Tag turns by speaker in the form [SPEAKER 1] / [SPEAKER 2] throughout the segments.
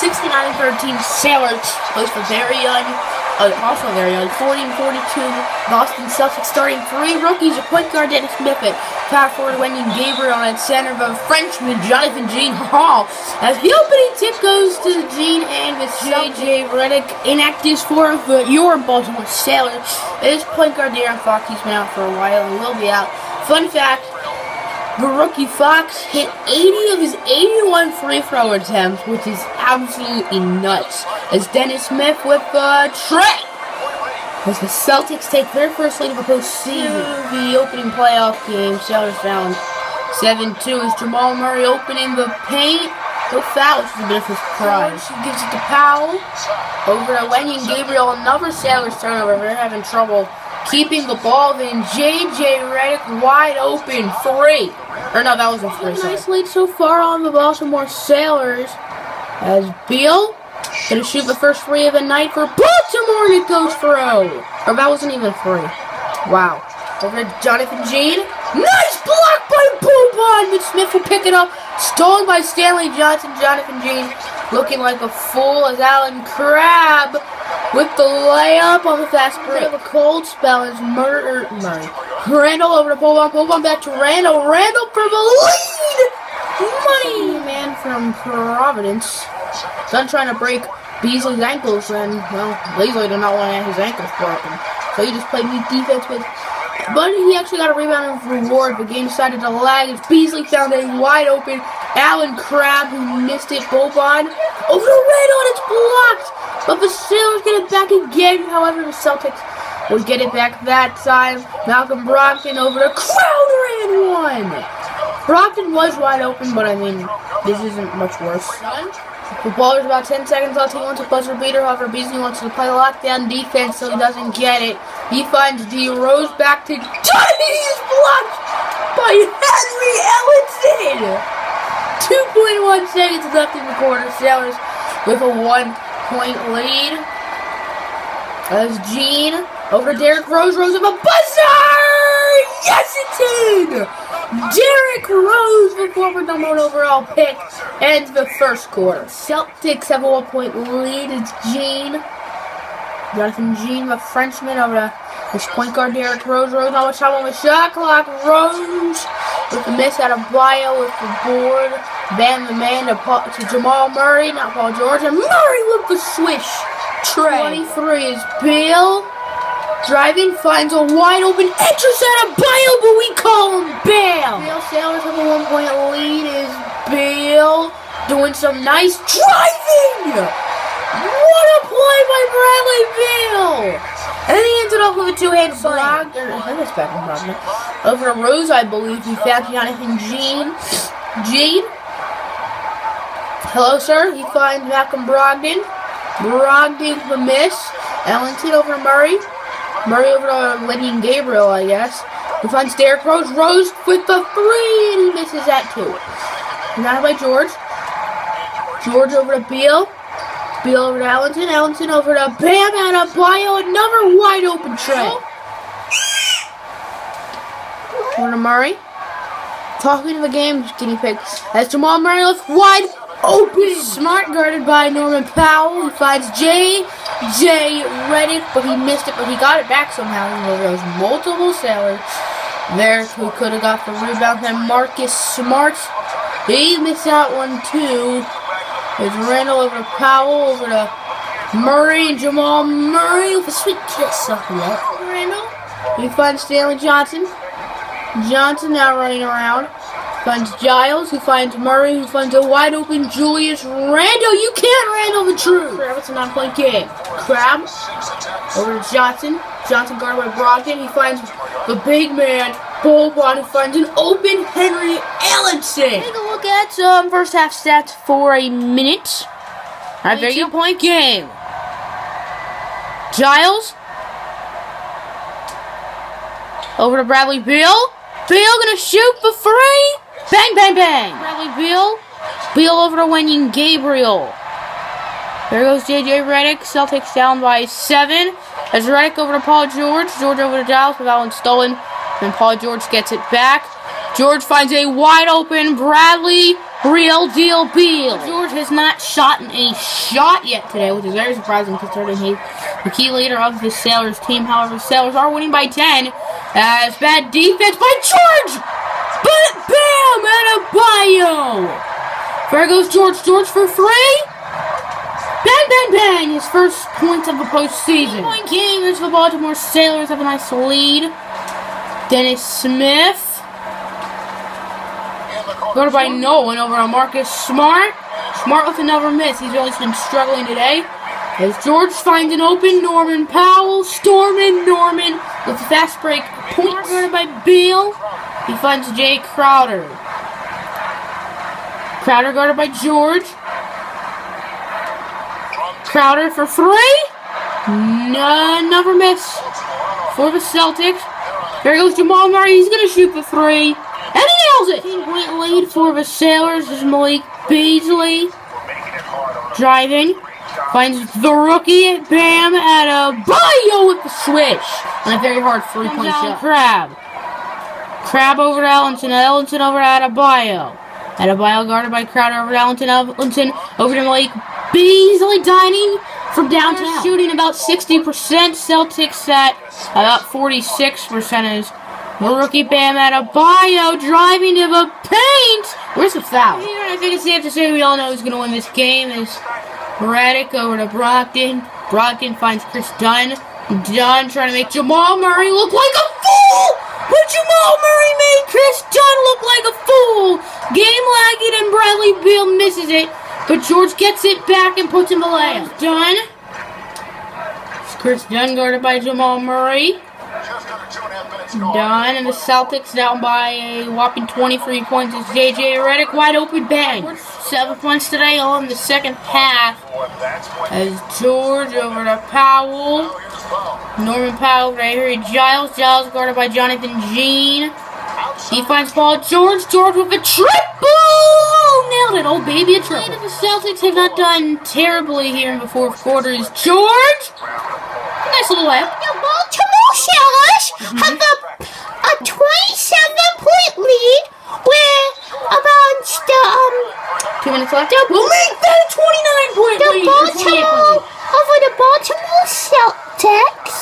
[SPEAKER 1] 69-13 Sailors host for very young, uh, also very young, 40-42 Boston Celtics starting three rookies, a point guard Dennis Smith power forward Wenyen Gabriel at center of a Frenchman Jonathan Jeanne Hall. As the opening tip goes to Jeanne and with J.J. Redick inactive for your Baltimore Sailors. It is point guard De'Aaron Fox. He's been out for a while and will be out. Fun fact, the rookie Fox hit 80 of his 81 free throw attempts, which is absolutely nuts. As Dennis Smith with the tray. As the Celtics take their first lead of the postseason, the opening playoff game, Sailors down 7-2 as Jamal Murray opening the paint. No foul, is a bit of a surprise. He gives it to Powell. Over to Wenyen Gabriel, another Sailors turnover. They're having trouble keeping the ball. Then J.J. Redick wide open, three. Or no, that was a three. Nice lead so far on the Baltimore Sailors. As Beal gonna shoot the first three of the night for Baltimore, and it goes through. Or that wasn't even three. Wow. Over to Jonathan Jeanne. Nice block by Boban, but Smith will pick it up. Stolen by Stanley Johnson. Jonathan Jeanne looking like a fool as Allen Crabbe with the layup on the fast break. A cold spell is murder Murray. Randle over to Boban. Boban back to Randle. Randle for the lead. Money man from Providence. Done trying to break Beasley's ankles, and well, Beasley did not want to have his ankles broken, so he just played weak defense with. But he actually got a rebound and reward. The game decided to lag as Beasley found a wide open Allen Crabbe who missed it. Boban over to Randle, and it's blocked. But the Sailors get it back again. However, the Celtics would get it back that time. Malcolm Brogdon over to Crowder and one. Brogdon was wide open, but I mean, this isn't much worse. The ball is about 10 seconds left. He wants a buzzer beater. However, Beasley wants to play lockdown defense, so he doesn't get it. He finds D. Rose back to. He's blocked by Henry Ellenson. 2.1 seconds left in the quarter. Sailors with a one-point lead. As Jeanne over to Derrick Rose. Rose of a buzzer! Yes, it did! Derrick Rose, the former number one overall pick, ends the first quarter. Celtics have a one-point lead. It's Jeanne. Jonathan Jeanne, the Frenchman, over to his point guard Derrick Rose. Rose how much time on the shot clock. Rose with the miss Adebayo with the board. Van the man to, Paul, to Jamal Murray, not Paul George. And Murray with the swish. Trey. 23 is Bill. Driving finds a wide open entrance out of Bio, but we call him Bale. Bale Sailors have a one point lead. Is Bale doing some nice driving? What a play by Bradley Bale! And then he ended up with a two-hand block. I think it's back in. Over to Rose, I believe. He found Jonathan Jeanne. Jeanne. Hello, sir. He finds Malcolm Brogdon. Brogdon the miss. Ellington over to Murray. Murray over to and Gabriel, I guess. He finds Derrick Rose. Rose with the three, and he misses that too. Now by George. George over to Beal. Beal over to Allenton. Allenton over to Bam Bio. Another wide open tray. Over to Murray. Talking to the game, guinea pig. As Jamal Murray looks wide open. Smart guarded by Norman Powell. He finds J. J. Redick, but he missed it, but he got it back somehow. There was multiple sailors there who could have got the rebound. Then Marcus Smart, he missed out one too. There's Randle over to Powell, over to Murray and Jamal Murray with a sweet kiss up left. Randle. He finds Stanley Johnson. Johnson now running around. Finds Giles, who finds Murray, who finds a wide open Julius Randle. You can't Randle the truth. It's a non-point game. Crabbe over to Johnson. Johnson guarded by Brogdon. He finds the big man, Boban, who finds an open Henry Ellenson. Take a look at some um, first half stats for a minute. A very good point game. Giles. Over to Bradley Beal. Beal gonna shoot for free. Bang, bang, bang. Bradley Beal. Beal over to Wenyen Gabriel. There goes J.J. Redick. Celtics down by seven. As Redick over to Paul George. George over to Dallas with Allen stolen. Then Paul George gets it back. George finds a wide open Bradley Real deal Beal. George has not shot a shot yet today, which is very surprising considering he's the key leader of the Sailors team. However, Sailors are winning by 10. As bad defense by George! But bam! And a bio! There goes George. George for three. Bang, bang, bang! His first points of the postseason. Point game. There's the Baltimore Sailors have a nice lead. Dennis Smith. Guarded by no one over on Marcus Smart. Smart with another miss. He's really been struggling today. As George finds an open Norman Powell. Storming Norman with fast break. Point guarded by Beal. He finds Jae Crowder. Crowder guarded by George. Crowder for three. No, another miss for the Celtics. There goes Jamal Murray. He's going to shoot the three. And he nails it! Point lead for the Sailors is Malik Beasley. Driving. Finds the rookie, Bam, at a bio with the switch. And a very hard three-point shot. Crabbe. Crabbe over to Ellington. Ellington over to Adebayo. Adebayo guarded by Crowder over to Ellington. Ellington over to Malik Beasley dining from downtown. Shooting about 60%. Celtics at about 46% is the rookie Bam Adebayo driving to the paint. Where's the foul? Here, I think it's safe to say we all know who's going to win this game is Redick over to Brogdon. Brogdon finds Kris Dunn. Dunn trying to make Jamal Murray look like a fool. But Jamal Murray made Kris Dunn look like a fool. Game lagging and Bradley Beal misses it. But George gets it back and puts the layup. Dunn. Kris Dunn guarded by Jamal Murray. Done, and the Celtics down by a whopping 23 points. It's J.J. Redick wide open bang. Seven points today on the second half. As George over to Powell. Norman Powell right here. Giles. Giles guarded by Jonathan Jeanne. He finds Paul George. George with a triple! Nailed it. Oh, baby, a triple. The Celtics have not done terribly here in the fourth quarter. Is George? Nice little layup.
[SPEAKER 2] The Baltimore Sailors have a, a 27 point lead with about um
[SPEAKER 1] Two minutes left. We'll make that a 29 point
[SPEAKER 2] the
[SPEAKER 1] lead. or 28 point
[SPEAKER 2] Baltimore
[SPEAKER 1] lead.
[SPEAKER 2] over the Baltimore Celtics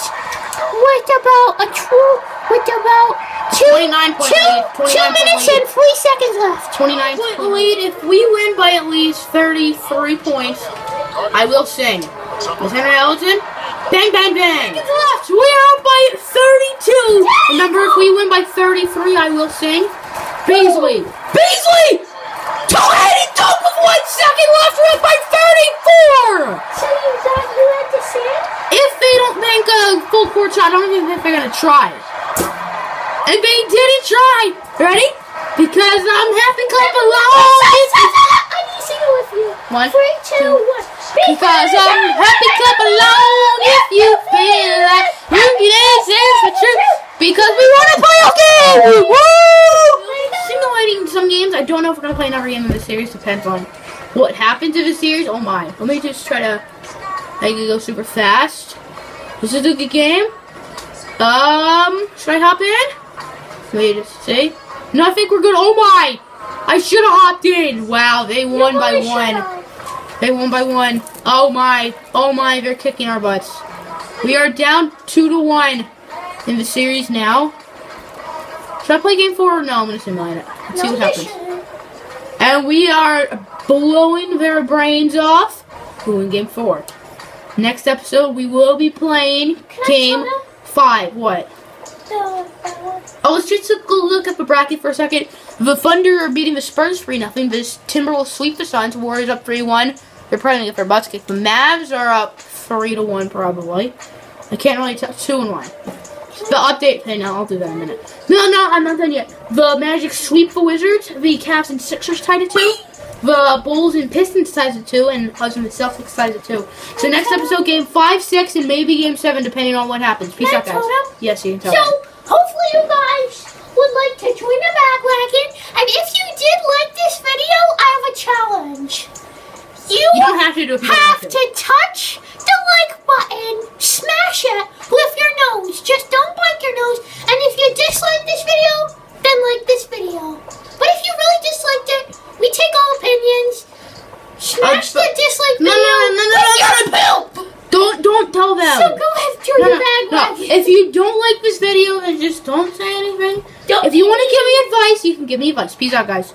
[SPEAKER 2] with about a two with about two
[SPEAKER 1] 29 point
[SPEAKER 2] two,
[SPEAKER 1] lead, 29
[SPEAKER 2] two minutes
[SPEAKER 1] lead.
[SPEAKER 2] and three seconds left.
[SPEAKER 1] 29 point lead. If we win by at least 33 points, I will sing. Miss Henry Ellenson, bang, bang, bang. left. We are up by 32. Remember, if we win by 33, I will sing. Beasley. Beasley! Two-headed with one second left. We're up by 34.
[SPEAKER 2] So you thought you had to say it?
[SPEAKER 1] If they don't make a full court shot, I don't even think they're gonna try. And they didn't try. Ready? Because I'm happy clap along.
[SPEAKER 2] I need to sing it with you.
[SPEAKER 1] One,
[SPEAKER 2] Three, two, one.
[SPEAKER 1] Because I'm happy clap along if you feel like this is the truth. Because we want to play a game. Woo! Simulating some games. I don't know if we're gonna play another game in the series. Depends on what happens in the series. Oh my! Let me just try to make it go super fast. This is a good game. Um, should I hop in? Me just see. No, I think we're good. Oh my! I should have hopped in. Wow, they won by one. They won by one. Oh my. Oh my, they're kicking our butts. We are down two to one in the series now. Should I play game four or no? I'm gonna simulate it. Let's see what happens. And we are blowing their brains off. Who in game four? Next episode we will be playing
[SPEAKER 2] I
[SPEAKER 1] game five. What? Oh, let's just look- look at the bracket for a second. The Thunder are beating the Spurs 3 nothing. The Timberwolves sweep the Suns. Warriors up 3 1. They're probably going to get their butts kicked. The Mavs are up 3 to 1, probably. I can't really tell. 2 and 1. The update. No, I'll do that in a minute. No, no, I'm not done yet. The Magic sweep the Wizards. The Cavs and Sixers tied at 2. The Bulls and Pistons tied at 2. And us and the Celtics tied at 2. So next episode, game 5, 6, and maybe game 7, depending on what happens. Peace out, guys. Yes, you can tell
[SPEAKER 2] So, challenge. You,
[SPEAKER 1] you don't have to do it.
[SPEAKER 2] Have to touch the like button, smash it with your nose. Just don't bite your nose. And if you dislike this video, then like this video. But if you really disliked it, we take all opinions. Smash the dislike no, video. No, no, no, no, no, no.
[SPEAKER 1] Don't don't tell them. So
[SPEAKER 2] go after no, your no, bag no. If
[SPEAKER 1] you don't like this video, then just don't say anything.
[SPEAKER 2] Don't
[SPEAKER 1] if you want to give me advice, you can give me advice. Peace out, guys.